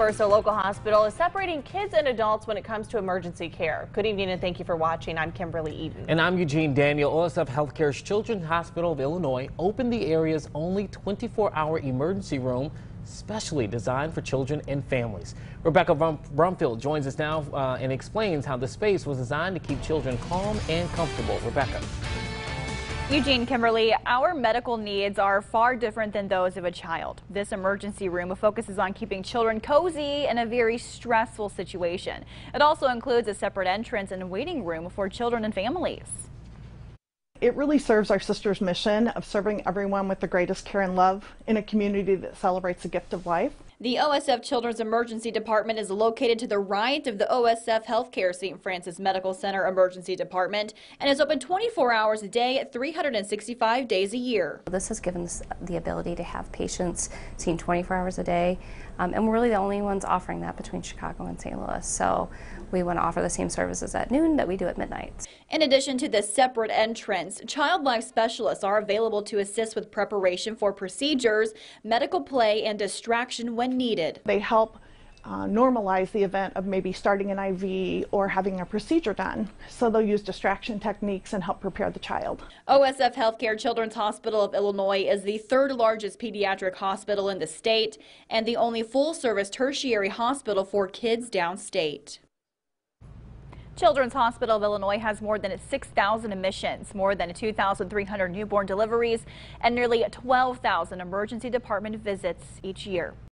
First, a local hospital is separating kids and adults when it comes to emergency care. Good evening and thank you for watching. I'm Kimberly Eden. And I'm Eugene Daniel. OSF Healthcare's Children's Hospital of Illinois opened the area's only 24-hour emergency room specially designed for children and families. Rebecca Brumfield joins us now uh, and explains how the space was designed to keep children calm and comfortable. Rebecca. Eugene Kimberly, our medical needs are far different than those of a child. This emergency room focuses on keeping children cozy in a very stressful situation. It also includes a separate entrance and waiting room for children and families. It really serves our sister's mission of serving everyone with the greatest care and love in a community that celebrates the gift of life. The OSF Children's Emergency Department is located to the right of the OSF Healthcare St. Francis Medical Center Emergency Department and is open 24 hours a day, 365 days a year. This has given us the ability to have patients seen 24 hours a day, um, and we're really the only ones offering that between Chicago and St. Louis. So we want to offer the same services at noon that we do at midnight. In addition to the separate entrance, child life specialists are available to assist with preparation for procedures, medical play, and distraction when needed. They help uh, normalize the event of maybe starting an IV or having a procedure done. So they'll use distraction techniques and help prepare the child. OSF Healthcare Children's Hospital of Illinois is the third largest pediatric hospital in the state and the only full service tertiary hospital for kids downstate. Children's Hospital of Illinois has more than 6,000 admissions, more than 2,300 newborn deliveries, and nearly 12,000 emergency department visits each year.